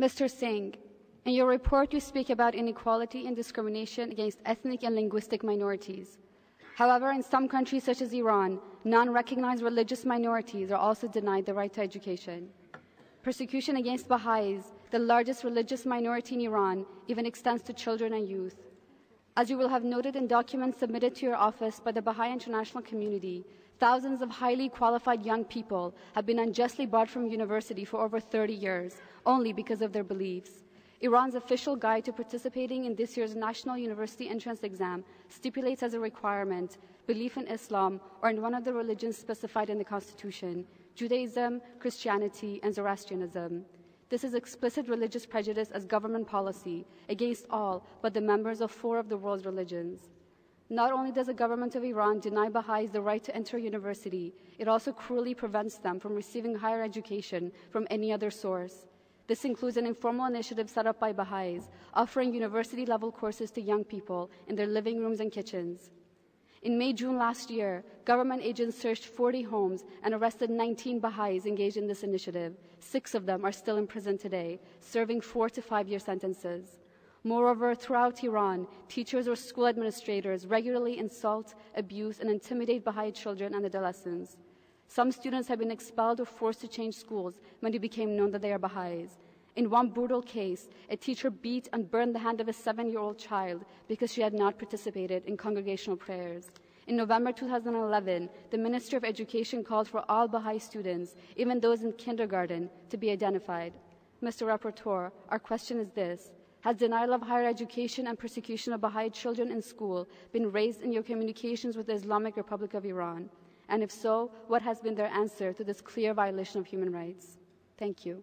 Mr. Singh, in your report you speak about inequality and discrimination against ethnic and linguistic minorities. However, in some countries such as Iran, non-recognized religious minorities are also denied the right to education. Persecution against Baha'is, the largest religious minority in Iran, even extends to children and youth. As you will have noted in documents submitted to your office by the Baha'i international community, thousands of highly qualified young people have been unjustly barred from university for over 30 years, only because of their beliefs. Iran's official guide to participating in this year's National University Entrance Exam stipulates as a requirement belief in Islam or in one of the religions specified in the Constitution Judaism, Christianity, and Zoroastrianism. This is explicit religious prejudice as government policy against all but the members of four of the world's religions. Not only does the government of Iran deny Baha'is the right to enter university, it also cruelly prevents them from receiving higher education from any other source. This includes an informal initiative set up by Baha'is, offering university level courses to young people in their living rooms and kitchens. In May June last year, government agents searched 40 homes and arrested 19 Baha'is engaged in this initiative. Six of them are still in prison today, serving four to five year sentences. Moreover, throughout Iran, teachers or school administrators regularly insult, abuse, and intimidate Baha'i children and adolescents. Some students have been expelled or forced to change schools when it became known that they are Baha'is. In one brutal case, a teacher beat and burned the hand of a seven year old child because she had not participated in congregational prayers. In November 2011, the Ministry of Education called for all Baha'i students, even those in kindergarten, to be identified. Mr. Rapporteur, our question is this Has denial of higher education and persecution of Baha'i children in school been raised in your communications with the Islamic Republic of Iran? And if so, what has been their answer to this clear violation of human rights? Thank you.